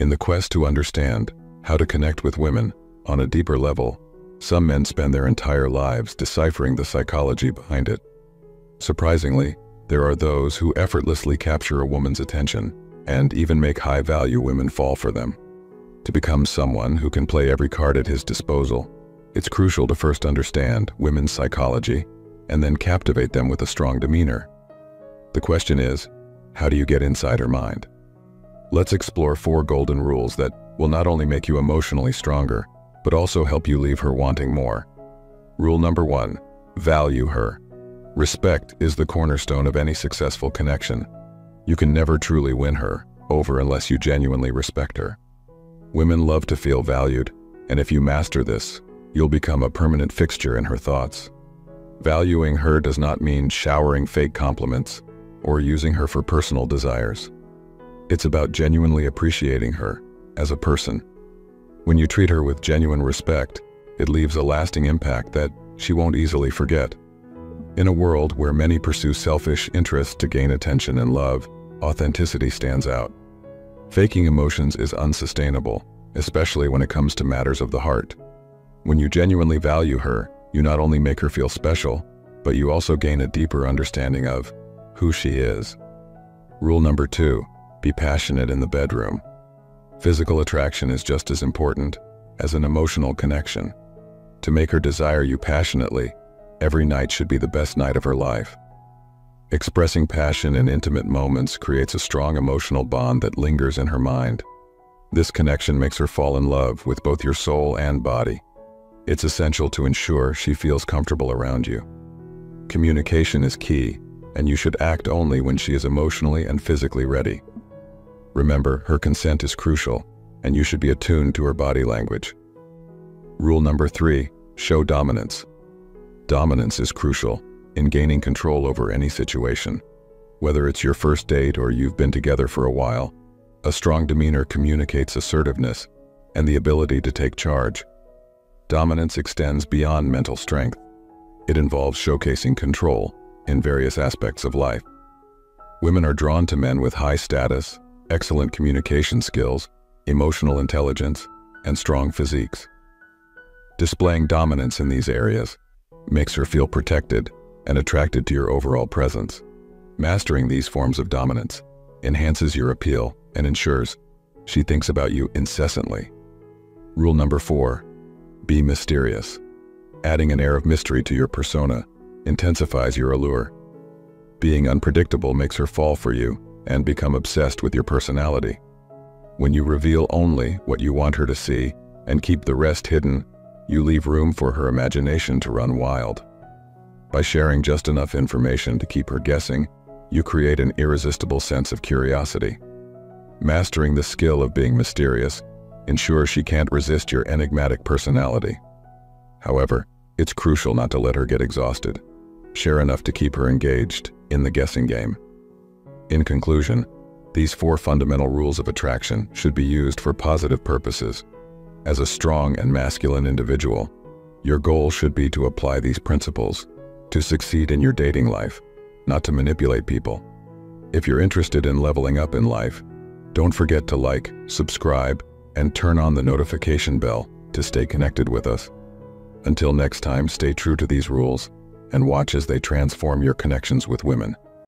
In the quest to understand how to connect with women on a deeper level, some men spend their entire lives deciphering the psychology behind it. Surprisingly, there are those who effortlessly capture a woman's attention and even make high-value women fall for them. To become someone who can play every card at his disposal, it's crucial to first understand women's psychology and then captivate them with a strong demeanor. The question is, how do you get inside her mind? Let's explore four golden rules that will not only make you emotionally stronger, but also help you leave her wanting more. Rule number one, value her. Respect is the cornerstone of any successful connection. You can never truly win her over unless you genuinely respect her. Women love to feel valued, and if you master this, you'll become a permanent fixture in her thoughts. Valuing her does not mean showering fake compliments or using her for personal desires. It's about genuinely appreciating her as a person. When you treat her with genuine respect, it leaves a lasting impact that she won't easily forget. In a world where many pursue selfish interests to gain attention and love, authenticity stands out. Faking emotions is unsustainable, especially when it comes to matters of the heart. When you genuinely value her, you not only make her feel special, but you also gain a deeper understanding of who she is. Rule number two, be passionate in the bedroom. Physical attraction is just as important as an emotional connection. To make her desire you passionately, every night should be the best night of her life. Expressing passion in intimate moments creates a strong emotional bond that lingers in her mind. This connection makes her fall in love with both your soul and body. It's essential to ensure she feels comfortable around you. Communication is key, and you should act only when she is emotionally and physically ready. Remember, her consent is crucial, and you should be attuned to her body language. Rule number three, show dominance. Dominance is crucial in gaining control over any situation. Whether it's your first date or you've been together for a while, a strong demeanor communicates assertiveness and the ability to take charge. Dominance extends beyond mental strength. It involves showcasing control in various aspects of life. Women are drawn to men with high status, excellent communication skills, emotional intelligence, and strong physiques. Displaying dominance in these areas makes her feel protected and attracted to your overall presence. Mastering these forms of dominance enhances your appeal and ensures she thinks about you incessantly. Rule number four, be mysterious. Adding an air of mystery to your persona intensifies your allure. Being unpredictable makes her fall for you and become obsessed with your personality. When you reveal only what you want her to see and keep the rest hidden, you leave room for her imagination to run wild. By sharing just enough information to keep her guessing, you create an irresistible sense of curiosity. Mastering the skill of being mysterious ensures she can't resist your enigmatic personality. However, it's crucial not to let her get exhausted. Share enough to keep her engaged in the guessing game. In conclusion, these four fundamental rules of attraction should be used for positive purposes. As a strong and masculine individual, your goal should be to apply these principles to succeed in your dating life, not to manipulate people. If you're interested in leveling up in life, don't forget to like, subscribe, and turn on the notification bell to stay connected with us. Until next time, stay true to these rules and watch as they transform your connections with women.